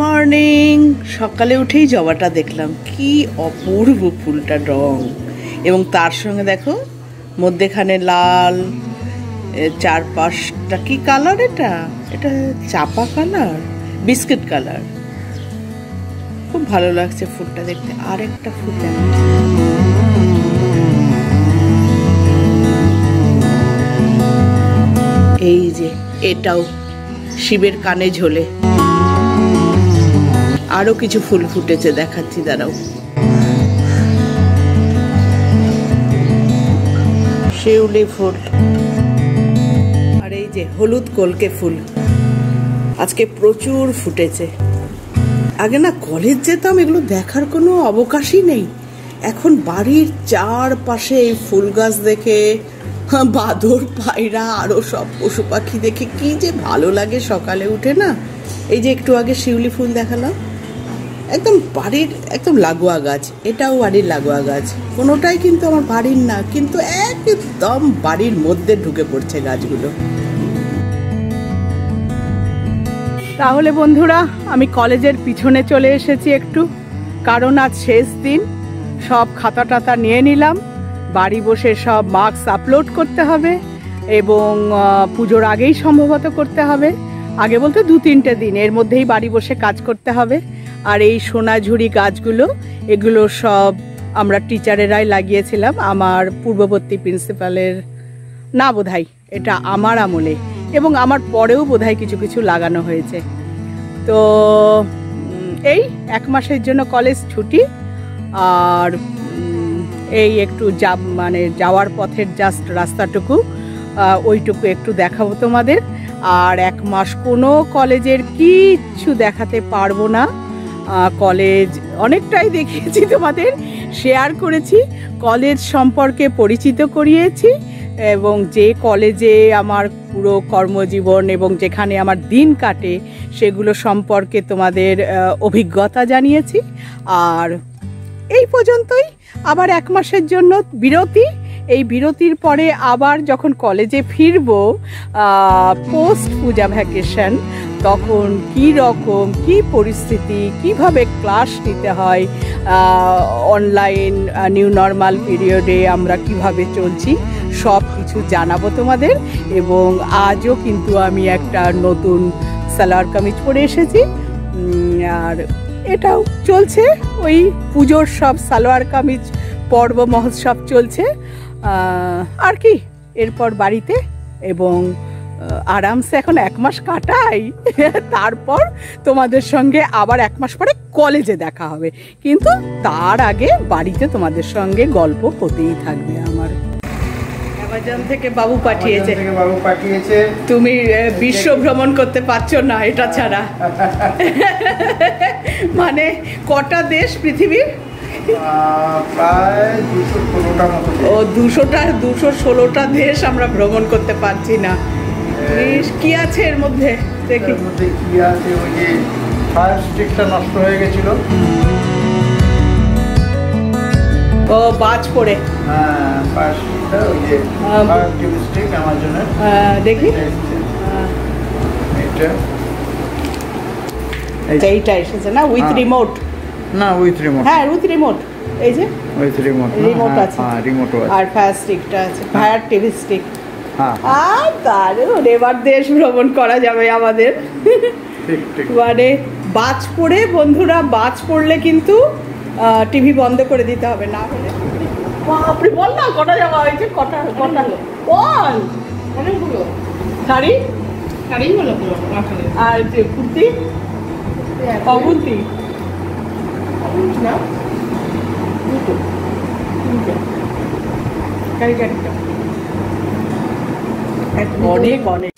Morning. সকালে উঠেই জবাটা দেখলাম কি অপূর্ব ফুলটা রং। এবং তার সঙ্গে দেখো মধ্যেখানে লাল এ, চারপাশটা কি কালার এটা? এটা চাপা কালার বিস্কিট কালার। খুব ভালো লাগছে ফুলটা দেখতে। আর একটা ফুল এই যে এটাও শিবের কানে ঝোলে। আরও কিছু ফুল ফুটেছে দেখাচ্ছি দাঁড়াও। শিউলি ফুল। আর এই যে হলুদ কলকে ফুল আজকে প্রচুর ফুটেছে। আগে না কলেজ যেতাম এগুলো দেখার কোনো অবকাশই নেই। এখন বাড়ির চারপাশে এই ফুল গাছ দেখে হ্যাঁ, বাদর পায়রা আরও সব পশু পাখি দেখে কি যে ভালো লাগে সকালে উঠে না। এই যে একটু আগে শিউলি ফুল দেখালাম। একদম বাড়ির, একদম লাগোয়া গাছ, এটাও বাড়ির লাগোয়া গাছ। কোনোটাই কিন্তু আমার বাড়ির না, কিন্তু একদম বাড়ির মধ্যে ঢুকে পড়ছে গাছগুলো। তাহলে বন্ধুরা, আমি কলেজের পিছনে চলে এসেছি একটু, কারণ আজ শেষ দিন। সব খাতা টাতা নিয়ে নিলাম, বাড়ি বসে সব মার্কস আপলোড করতে হবে, এবং পুজোর আগেই সম্ভবত করতে হবে। আগে বলতে দু তিনটে দিন, এর মধ্যেই বাড়ি বসে কাজ করতে হবে। আর এই সোনাঝুরি গাছগুলো, এগুলো সব আমরা টিচারেরাই লাগিয়েছিলাম আমার পূর্ববর্তী প্রিন্সিপালের না বোধহয়, এটা আমার আমলে এবং আমার পরেও বোধহয় কিছু কিছু লাগানো হয়েছে। তো এই এক মাসের জন্য কলেজ ছুটি আর এই একটু যা মানে যাওয়ার পথের জাস্ট রাস্তাটুকু ওইটুকু একটু দেখাবো তোমাদের। আর এক মাস কোনো কলেজের কিচ্ছু দেখাতে পারব না। কলেজ অনেকটাই দেখিয়েছি তোমাদের শেয়ার করেছি কলেজ সম্পর্কে পরিচিত করিয়েছি এবং যে কলেজে আমার পুরো কর্মজীবন এবং যেখানে আমার দিন কাটে সেগুলো সম্পর্কে তোমাদের অভিজ্ঞতা জানিয়েছি। আর এই পর্যন্তই, আবার এক মাসের জন্য বিরতি। এই বিরতির পরে আবার যখন কলেজে ফিরবো পোস্ট পূজা ভ্যাকেশন তখন কি রকম, কি পরিস্থিতি, কীভাবে ক্লাস নিতে হয় অনলাইন নিউ নর্মাল পিরিয়ডে আমরা কীভাবে চলছি সব কিছু জানাব তোমাদের। এবং আজও কিন্তু আমি একটা নতুন সালোয়ার কামিজ পরে এসেছি। আর এটাও চলছে, ওই পুজোর সব সালোয়ার কামিজ, পর্ব মহোৎসব চলছে। আর কি, এরপর বাড়িতে এবং আরামসে এখন এক মাস কাটাই। তারপর তোমাদের সঙ্গে আবার এক মাস পরে কলেজে দেখা হবে। কিন্তু তার আগে বাড়িতে তোমাদের সঙ্গে গল্প হতেই থাকবে আমার। অ্যামাজন থেকে বাবু পাঠিয়েছে। বাবু পাঠিয়েছে। তুমি বিশ্ব ভ্রমণ করতে পারছ না এটা ছাড়া। মানে কটা দেশ পৃথিবীর। ও দুশোটা দুশো ষোলোটা দেশ আমরা ভ্রমণ করতে পারছি না। কি আছে এর মধ্যে? দেখি। এর মধ্যে কি আছে? ওই যে ফায়ার স্টিকটা নষ্ট হয়ে গেছিল। ও বাজ পড়ে। হ্যাঁ ফায়ার স্টিকটা ওই যে ফায়ার টিউব স্টিক আমাজনের দেখি। এটা এইটা। এসেছে না? উইথ হ্যাঁ। রিমোট না উইথ রিমোট হ্যাঁ উইথ রিমোট এই যে উইথ রিমোট রিমোট আছে। হ্যাঁ রিমোটও আছে। আর ফায়ার স্টিকটা আছে। ফায়ার টিভি স্টিক হ্যাঁ আর দারুণ এবার দেশ ভ্রমণ করা যাবে আমাদের। ঠিক ঠিক। মানে বাজ পড়ে বন্ধুরা বাজ পড়লে কিন্তু টিভি বন্ধ করে দিতে হবে না হলে। বাপরে বল না কটা যাওয়া হয়েছে? কটা কটা বল অনেকগুলো। শাড়ি? শাড়ি হলো আর যে কুর্তি? অকুর্তি। না? দুটো। তিনটে। অনেক অনেক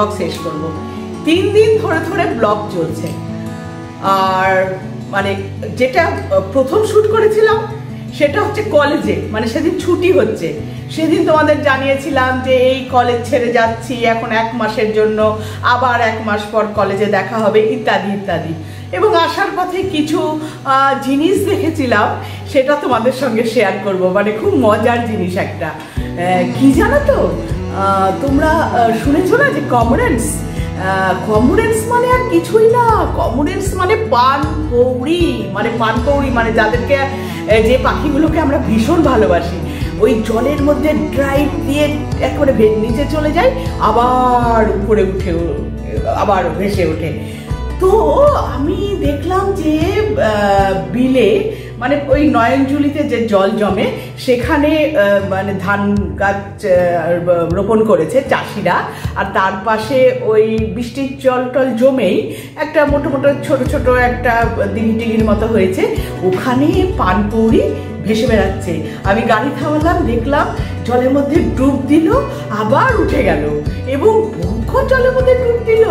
ব্লগ শেষ করব। তিন দিন ধরে ধরে ব্লগ চলছে। আর মানে যেটা প্রথম শ্যুট করেছিলাম, সেটা হচ্ছে কলেজে মানে সেদিন ছুটি হচ্ছে। সেদিন তোমাদের জানিয়েছিলাম যে এই কলেজ ছেড়ে যাচ্ছি এখন এক মাসের জন্য, আবার এক মাস পর কলেজে দেখা হবে, ইত্যাদি ইত্যাদি। এবং আসার পথে কিছু জিনিস দেখেছিলাম, সেটা তোমাদের সঙ্গে শেয়ার করব। মানে খুব মজার জিনিস একটা। কি জানো তো? তোমরা শুনেছো না যে কমরেন্স কমরেন্স মানে আর কিছুই না। কমরেন্স মানে পান কৌড়ি মানে পান কৌড়ি মানে যাদেরকে যে পাখিগুলোকে আমরা ভীষণ ভালোবাসি। ওই জলের মধ্যে ড্রাইভ দিয়ে একেবারে নিচে চলে যায় আবার উপরে উঠে আবার ভেসে ওঠে। তো আমি দেখলাম যে বিলে মানে ওই নয়নজুলিতে যে জল জমে, সেখানে মানে ধান গাছ রোপণ করেছে চাষিরা। আর তার পাশে ওই বৃষ্টির জল টল জমেই একটা মোটো মোটো ছোট ছোট একটা দিঘি টিঘির মতো হয়েছে। ওখানে পানপৌরি ভেসে বেড়াচ্ছে। আমি গাড়ি থামালাম, দেখলাম জলের মধ্যে ডুব দিল, আবার উঠে গেল। এবং বহুক্ষণ জলের মধ্যে ডুব দিল।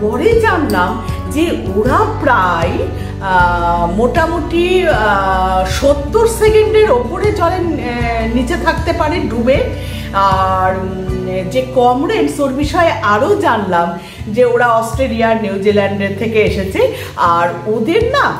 পরে জানলাম যে ওরা প্রায় মোটামুটি সত্তর সেকেন্ডের ওপরে জলের নিচে থাকতে পারে ডুবে। আর যে কমরেডস ওর বিষয়ে আরও জানলাম যে ওরা অস্ট্রেলিয়া নিউজিল্যান্ডের থেকে এসেছে। আর ওদের না,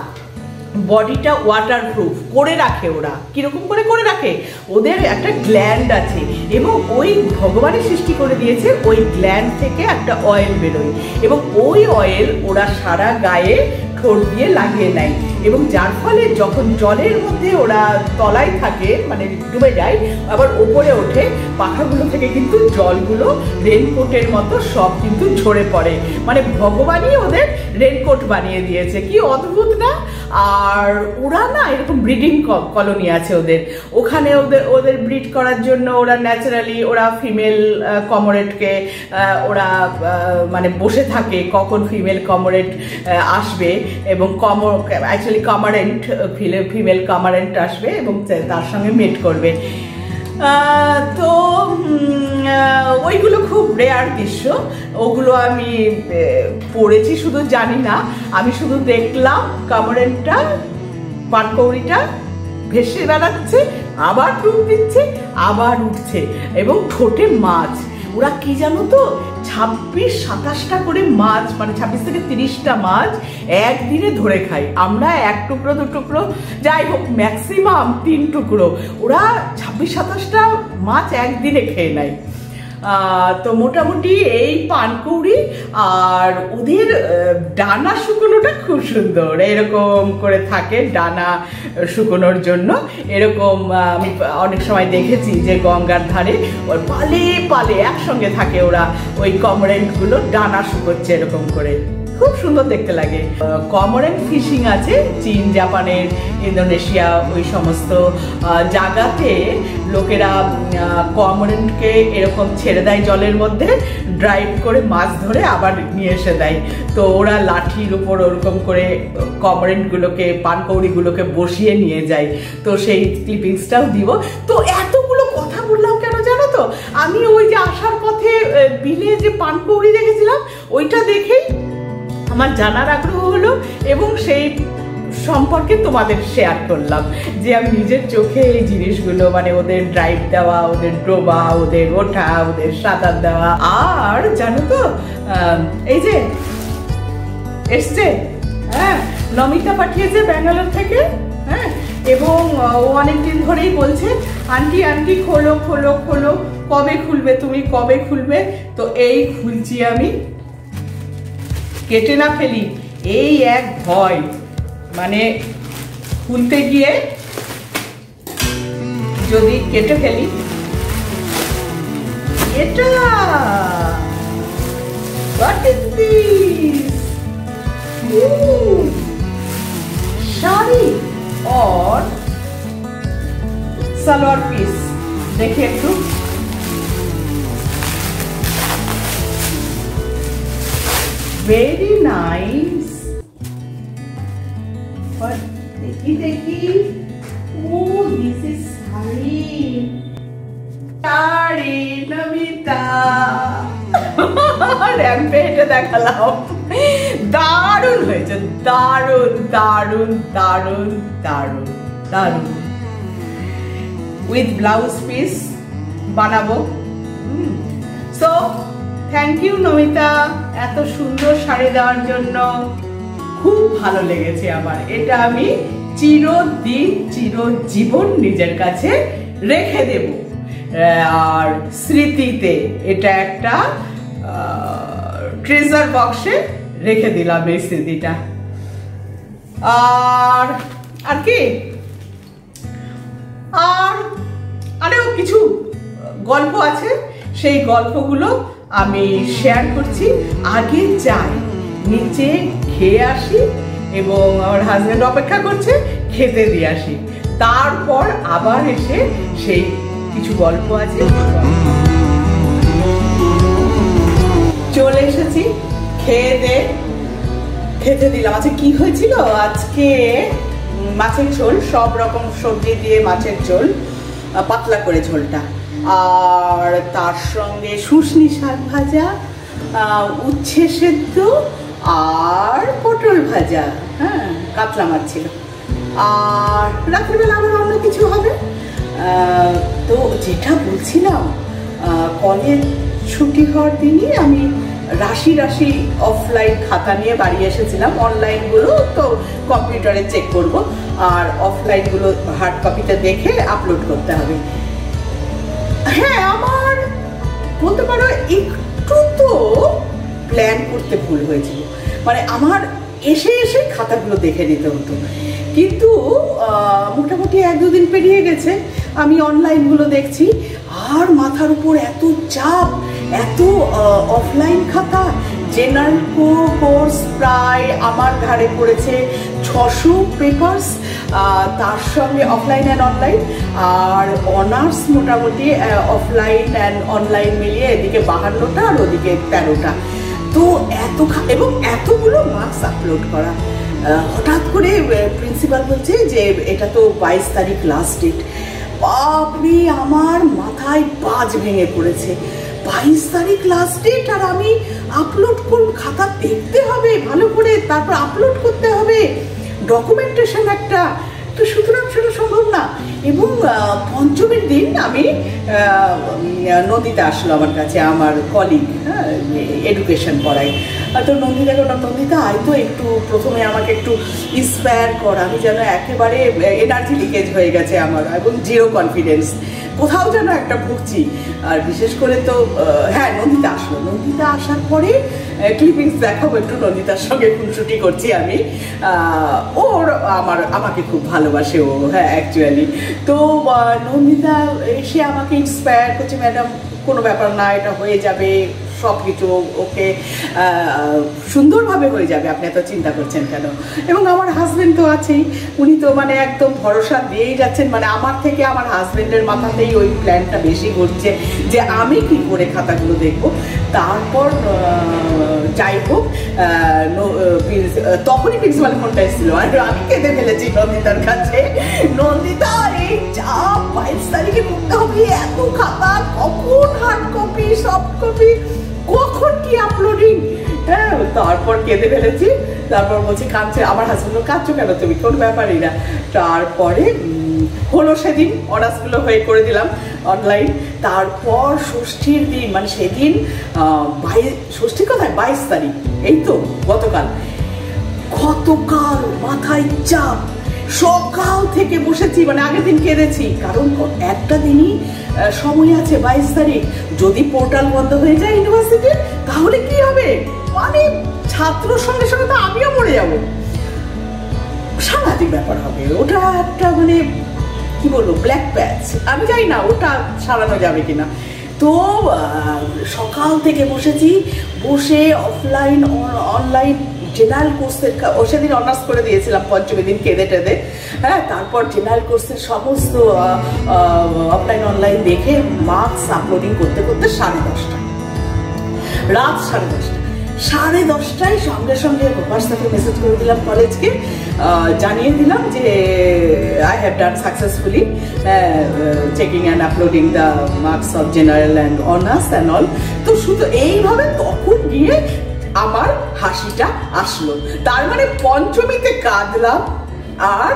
বডিটা ওয়াটারপ্রুফ করে রাখে ওরা। কীরকম করে করে রাখে? ওদের একটা গ্ল্যান্ড আছে এবং ওই ভগবানই সৃষ্টি করে দিয়েছে, ওই গ্ল্যান্ড থেকে একটা অয়েল বেরোয়। এবং ওই অয়েল ওরা সারা গায়ে ঠোঁট দিয়ে লাগিয়ে নেয়। এবং যার ফলে যখন জলের মধ্যে ওরা তলায় থাকে মানে ডুবে যায়, আবার ওপরে ওঠে, পাখাগুলো থেকে কিন্তু জলগুলো রেনকোটের মতো সব কিন্তু ঝরে পড়ে। মানে ভগবানই ওদের রেনকোট বানিয়ে দিয়েছে। কি অদ্ভুত না? আর ওরা না এরকম ব্রিডিং কলোনি আছে ওদের। ওখানে ওদের ওদের ব্রিড করার জন্য ওরা ন্যাচারালি ওরা ফিমেল কমরেটকে ওরা মানে বসে থাকে কখন ফিমেল কমরেট আসবে এবং কম অ্যাকচুয়ালি কামারেন্ট ফিমেল কামারেন্ট আসবে এবং তার সঙ্গে মেট করবে। তো ওইগুলো খুব রেয়ার দৃশ্য। ওগুলো আমি পড়েছি, শুধু জানি না। আমি শুধু দেখলাম কামারেন্টটা পানকৌড়িটা ভেসে বেড়াচ্ছে, আবার ডুব দিচ্ছে, আবার উঠছে এবং ঠোঁটে মাছ। ওরা কি জানো তো? ছাব্বিশ, সাতাশটা করে মাছ মানে ছাব্বিশ থেকে তিরিশটা মাছ একদিনে ধরে খায়। আমরা এক টুকরো, দু টুকরো, যাই হোক ম্যাক্সিমাম তিন টুকরো। ওরা ছাব্বিশ, সাতাশটা মাছ একদিনে খেয়ে নেয়। তো মোটামুটি এই পানকৌড়ি আর ওদের ডানা শুকোনোটা খুব সুন্দর। এরকম করে থাকে ডানা শুকোনোর জন্য। এরকম আমি অনেক সময় দেখেছি যে গঙ্গার ধারে ওর পালে পালে একসঙ্গে থাকে ওরা ওই কমরেন্টগুলো ডানা শুকোচ্ছে এরকম করে। খুব সুন্দর দেখতে লাগে। কমরেন্ট ফিশিং আছে, চীন, জাপানের, ইন্দোনেশিয়া, ওই সমস্ত জায়গাতে লোকেরা কমরেন্টকে এরকম ছেড়ে দেয় জলের মধ্যে ড্রাইভ করে মাছ ধরে আবার নিয়ে এসে দেয়। তো ওরা লাঠির উপর ওরকম করে কমরেন্টগুলোকে পানকৌড়িগুলোকে বসিয়ে নিয়ে যায়। তো সেই ক্লিপিংসটাও দিব। তো এতগুলো কথা বললাম কেন জানো তো? আমি ওই যে আসার পথে বিলে যে পানকৌড়ি দেখেছিলাম, ওইটা দেখেই আমার জানার আগ্রহ হলো এবং সেই সম্পর্কে তোমাদের শেয়ার করলাম। যে আমি নিজের চোখে এই জিনিসগুলো মানে ওদের ড্রাইভ দেওয়া, ওদের ডোবা ওদের ওঠা, ওদের সাঁতার দেওয়া। আর জানো তো এই যে এসছে হ্যাঁ নমিতা পাঠিয়েছে ব্যাঙ্গালোর থেকে হ্যাঁ এবং ও অনেকদিন ধরেই বলছে, আন্টি আন্টি, খোলো খোলো খোলো, কবে খুলবে তুমি, কবে খুলবে? তো এই খুলছি আমি। কেটে না ফেলি, এই এক ভয়। মানে খুলতে গিয়ে যদি কেটে ফেলি, এটা। What is দিস দেখালাম। দারুণ হয়েছে, দারুণ দারুণ দারুণ দারুণ দারুণ। উইথ ব্লাউজ পিস বানাবো। So thank you Namita. এত সুন্দর শাড়ি দেওয়ার জন্য খুব ভালো লেগেছে আমার। এটা আমি চিরদিন, চিরজীবন নিজের কাছে রেখে দেব। আর স্মৃতিতে এটা একটা ট্রেজার বক্সে রেখে দিলাম এই স্মৃতিটা। আর আর কি? আর, আরও কিছু গল্প আছে, সেই গল্পগুলো আমি শেয়ার করছি। আগে যাই, নিচে খেয়ে আসি এবং আমার হাজব্যান্ড অপেক্ষা করছে খেতে দিয়ে আসি। তারপর আবার এসে সেই কিছু গল্প আছে। চলে এসেছি, খেয়ে দে, খেতে দিলাম। আচ্ছা কি হয়েছিল? আজকে মাছের ঝোল, সব রকম সবজি দিয়ে মাছের ঝোল পাতলা করে ঝোলটা। আর তার সঙ্গে শুশনি শাক ভাজা উচ্ছে সেদ্ধ আর পটল ভাজা হ্যাঁ কাতলা মাছ ছিল। আর রাত্রিবেলা আবার অন্য কিছু হবে। তো যেটা বলছিলাম কলেজ ছুটি হওয়ার দিনই আমি রাশি রাশি অফলাইন খাতা নিয়ে বাড়ি এসেছিলাম। অনলাইনগুলো তো কম্পিউটারে চেক করব, আর অফলাইনগুলো হার্ড কপিতে দেখে আপলোড করতে হবে। হ্যাঁ আমার বলতে পারো একটু তো প্ল্যান করতে ভুল হয়েছিল। মানে আমার এসে এসে খাতাগুলো দেখে নিতে হতো। কিন্তু মোটামুটি এক দুদিন পেরিয়ে গেছে। আমি অনলাইনগুলো দেখছি, আর মাথার উপর এত চাপ এত অফলাইন খাতা? জেনারেল কো কোর্স প্রায় আমার ঘাড়ে পড়েছে ছশো পেপার্স তার সঙ্গে অফলাইন অ্যান্ড অনলাইন আর অনার্স মোটামুটি অফলাইন অ্যান্ড অনলাইন মিলিয়ে এদিকে বাহান্নটা আর ওদিকে তেরোটা। তো এত এবং এতগুলো মার্কস আপলোড করা। হঠাৎ করে প্রিন্সিপাল বলছে যে, এটা তো বাইশ তারিখ লাস্ট ডেট বাপরে, আমার মাথায় বাজ ভেঙে পড়েছে। বাইশ তারিখ লাস্ট ডেট আর আমি আপলোড করব খাতা দেখতে হবে, ভালো করে তারপর আপলোড করতে হবে ডকুমেন্টেশন একটা। তো সুতরাং সেটা সম্ভব না। এবং পঞ্চমীর দিন আমি নদীতে আসলো আমার কাছে, আমার কলিগ হ্যাঁ এডুকেশন পড়াই তো নন্দিতা কেন? নন্দিতা, আয় তো একটু প্রথমে আমাকে একটু ইন্সপায়ার কর। আমি যেন একেবারে এনার্জি লিকেজ হয়ে গেছে আমার, এবং জিরো কনফিডেন্স কোথাও যেন একটা ভুগছি আর বিশেষ করে তো হ্যাঁ নন্দিতা আসলো। নন্দিতা আসার পরে ক্লিপিংস দেখাবো একটু। নন্দিতার সঙ্গে খুনসুটি করছি আমি। ওর আমার, আমাকে খুব ভালোবাসে ও হ্যাঁ অ্যাকচুয়ালি তো নন্দিতা এসে আমাকে ইন্সপায়ার করছে, ম্যাডাম, কোনো ব্যাপার না, এটা হয়ে যাবে। সব কিছু ওকে সুন্দরভাবে হয়ে যাবে। আপনি এত চিন্তা করছেন কেন? এবং আমার হাজবেন্ড তো আছেই। উনি তো মানে একদম ভরসা দিয়েই যাচ্ছেন। মানে আমার থেকে আমার হাজবেন্ডের মাথাতেই ওই প্ল্যানটা বেশি ঘুরছে যে আমি কি করে খাতাগুলো দেখব। তারপর যাই হোক তখনই প্রিন্সিপাল ফোনটা এসেছিল। আর আমি কেঁদে ফেলেছি নন্দিতার কাছে। নন্দিতা, এই যা বাইশ তারিখে করতে হবে। এত খাতা, কখন হার্ড কপি সফট কপি কি আপলোডিং হ্যাঁ তারপর কেঁদে ফেলেছি। তারপর বলছি, কাঁদছে, আমার হাজবেন্ড কাঁদছো কেন? তুমি কোনো ব্যাপারই না। তারপরে হলো সেদিন অনার্সগুলো হয়ে করে দিলাম অনলাইন তারপর ষষ্ঠীর দিন মানে সেদিন বাইশ ষষ্ঠী কোথায়? বাইশ তারিখ, এই তো, গতকাল। গতকাল মাথায় চাপ সকাল থেকে বসেছি মানে আগের দিন কেঁদেছি। কারণ একটা দিনই সময় আছে বাইশ তারিখ। যদি পোর্টাল বন্ধ হয়ে যায় ইউনিভার্সিটির তাহলে কি হবে? মানে ছাত্র সঙ্গে সঙ্গে তো আমিও মরে যাব। সাংঘাতিক ব্যাপার হবে। ওটা একটা মানে কি বলব ব্ল্যাক প্যাচ আমি জানি না ওটা সারানো যাবে কিনা। তো সকাল থেকে বসেছি। বসে অফলাইন অনলাইন জেনারেল কোর্সের ও সেদিন অনার্স করে দিয়েছিলাম পঞ্চমী দিন কেঁদে টেঁদে। হ্যাঁ তারপর জেনারেল কোর্সের সমস্ত অফলাইন অনলাইন দেখে মার্কস আপলোডিং করতে করতে সাড়ে দশটা রাত সাড়ে দশটা সাড়ে দশটায় সঙ্গে সঙ্গে হোয়াটসঅ্যাপে মেসেজ করে দিলাম কলেজকে জানিয়ে দিলাম যে I have done successfully checking and uploading the marks of general and honours and all তো শুধু এইভাবে তখন গিয়ে আমার হাসিটা আসলো। তার মানে পঞ্চমীতে কাঁদলাম আর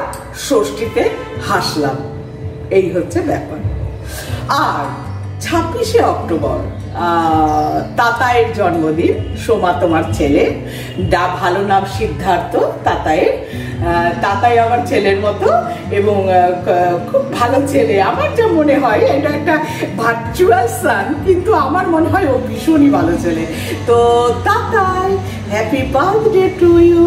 ষষ্ঠীতে হাসলাম। এই হচ্ছে ব্যাপার। আর ছাব্বিশে অক্টোবর। তাতায়ের জন্মদিন। সোমা তোমার ছেলে। ডা, ভালো নাম সিদ্ধার্থ তাতায়ের তাতাই আমার ছেলের মতো এবং খুব ভালো ছেলে। আমার যা মনে হয়, এটা একটা ভার্চুয়াল সান কিন্তু আমার মনে হয় ও ভীষণই ভালো ছেলে। তো Tatai happy birthday to you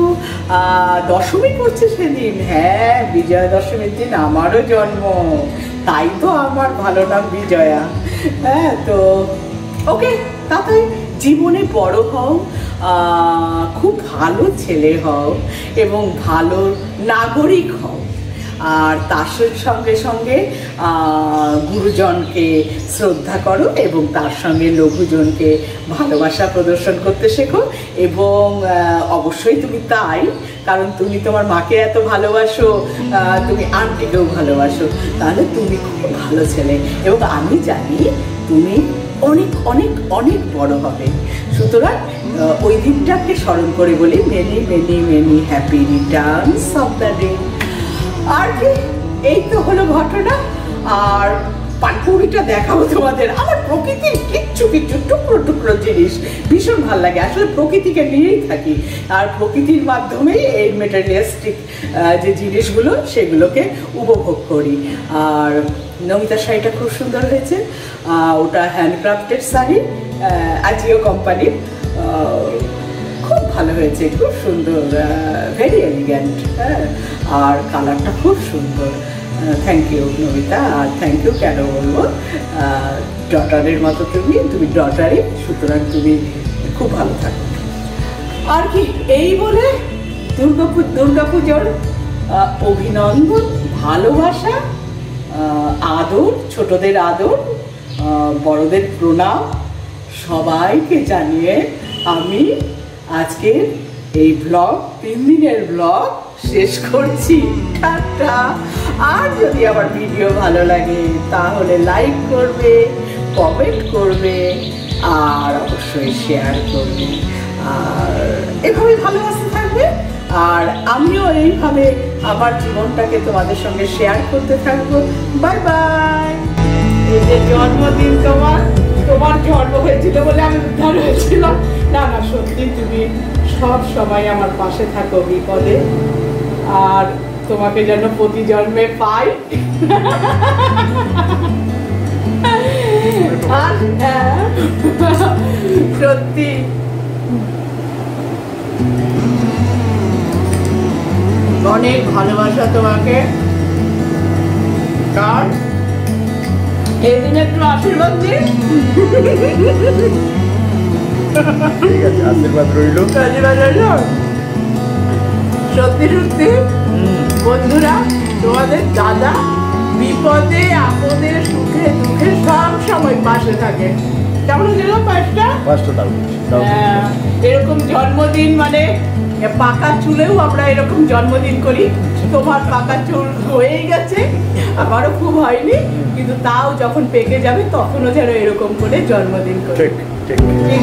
Dashami পড়ছে সেদিন। হ্যাঁ বিজয়া দশমীর দিন আমারও জন্ম। তাই তো আমার ভালো নাম বিজয়া। হ্যাঁ তো ওকে তাতে জীবনে বড় হও খুব ভালো ছেলে হও এবং ভালো নাগরিক হও। আর তার সঙ্গে সঙ্গে গুরুজনকে শ্রদ্ধা করো এবং তার সঙ্গে লঘুজনকে ভালোবাসা প্রদর্শন করতে শেখো এবং অবশ্যই তুমি তাই, কারণ তুমি তোমার মাকে এত ভালোবাসো তুমি আন্টিকেও ভালোবাসো। তাহলে তুমি খুব ভালো ছেলে এবং আমি জানি তুমি অনেক অনেক অনেক বড় হবে। সুতরাং ওই দিনটাকে স্মরণ করে বলি, many many many happy returns of the day আর কি, এই তো হলো ঘটনা। আর পানপুরিটা দেখাবো তোমাদের। আমার প্রকৃতির কিচ্ছু কিচ্ছু টুকরো টুকরো জিনিস ভীষণ ভালো লাগে। আসলে প্রকৃতিকে নিয়েই থাকি। আর প্রকৃতির মাধ্যমেই এই মেটেরিয়ালিস্টিক যে জিনিসগুলো, সেগুলোকে উপভোগ করি। আর নমিতার শাড়িটা খুব সুন্দর হয়েছে। ওটা হ্যান্ডক্রাফটেড শাড়ি আজিও কোম্পানির খুব ভালো হয়েছে। খুব সুন্দর ভেরি এলিগ্যান্ট হ্যাঁ। আর কালারটা খুব সুন্দর। থ্যাংক ইউ নমিতা আর থ্যাংক ইউ কেন বলব ডটারের মতো তুমি তুমি ডটারই সুতরাং তুমি খুব ভালো থাকো। আর কি, এই বলে দুর্গাপু দুর্গাপুজোর অভিনন্দন ভালোবাসা আদর, ছোটদের আদর বড়দের প্রণাম, সবাইকে জানিয়ে আমি আজকের এই ব্লগ, তিন দিনের ব্লগ শেষ করছি। টাটা। আর যদি আমার ভিডিও ভালো লাগে, তাহলে লাইক করবে কমেন্ট করবে, আর অবশ্যই শেয়ার করবে। আর এভাবে ভালোবাসতে থাকবে। আর আমিও এইভাবে আমার জীবনটাকে তোমাদের সঙ্গে শেয়ার করতে থাকব। বাই বাই এই যে জন্মদিন তোমার তোমার জন্ম হয়েছিল বলে আমি উদ্ধার হয়েছিলাম। না না, সত্যি তুমি সব সময় আমার পাশে থাকো বিপদে। আর তোমাকে যেন প্রতি জন্মে পাই। আর হ্যাঁ, সত্যি। অনেক ভালোবাসা তোমাকে। কার? এদিন একটু আশীর্বাদ দিন ঠিক আছে আশীর্বাদ রইল। আশীর্বাদ রইল। সত্যি সত্যি। বন্ধুরা তোমাদের দাদা বিপদে আপদে সুখে দুঃখে সব সময় পাশে থাকে। কেমন পাঁচটা পাঁচটা দাও হ্যাঁ, এরকম জন্মদিন মানে পাকা চুলেও আমরা এরকম জন্মদিন করি। তোমার পাকা চুল হয়েই গেছে আমারও খুব হয়নি কিন্তু তাও যখন পেকে যাবে তখনও যেন এরকম করে জন্মদিন করি। ঠিক ঠিক।